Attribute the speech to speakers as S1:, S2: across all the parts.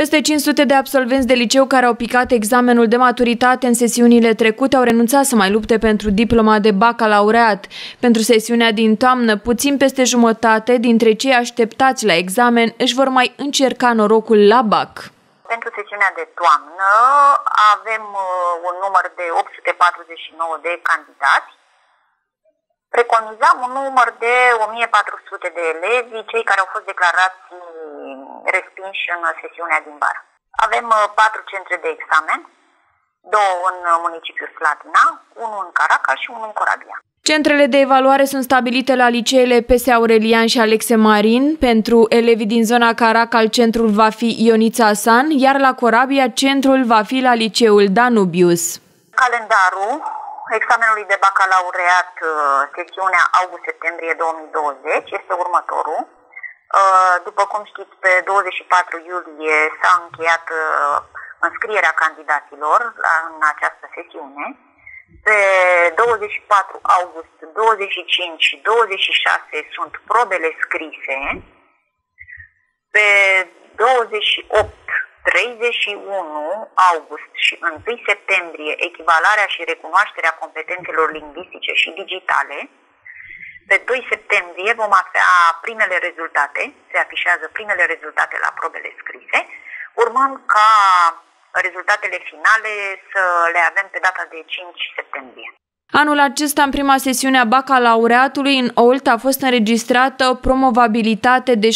S1: Peste 500 de absolvenți de liceu care au picat examenul de maturitate în sesiunile trecute au renunțat să mai lupte pentru diploma de bacalaureat. Pentru sesiunea din toamnă, puțin peste jumătate dintre cei așteptați la examen își vor mai încerca norocul la BAC.
S2: Pentru sesiunea de toamnă avem uh, un număr de 849 de candidați. Preconizam un număr de 1400 de elevi, cei care au fost declarați respinși în sesiunea din vară. Avem uh, patru centre de examen, două în municipiul Slatina, unul în Caracal și unul în Corabia.
S1: Centrele de evaluare sunt stabilite la liceele PS Aurelian și Alexe Marin. Pentru elevii din zona Caracal, centrul va fi Ionița Asan, iar la Corabia, centrul va fi la liceul Danubius.
S2: Calendarul examenului de bacalaureat, uh, sesiunea august-septembrie 2020, este următorul. Uh, după cum știți, pe 24 iulie s-a încheiat uh, înscrierea candidaților la, în această sesiune. Pe 24 august, 25 și 26 sunt probele scrise. Pe 28, 31 august și 1 septembrie echivalarea și recunoașterea competențelor lingvistice și digitale. Pe 2 septembrie vom avea primele rezultate, se afișează primele rezultate la probele scrise, urmând ca rezultatele finale să le avem pe data de 5 septembrie.
S1: Anul acesta, în prima sesiune a bacalaureatului, în OLT a fost înregistrată promovabilitate de 66,62%,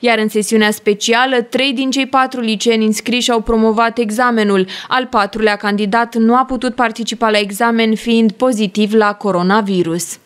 S1: iar în sesiunea specială, trei din cei patru liceeni înscriși au promovat examenul. Al patrulea candidat nu a putut participa la examen fiind pozitiv la coronavirus.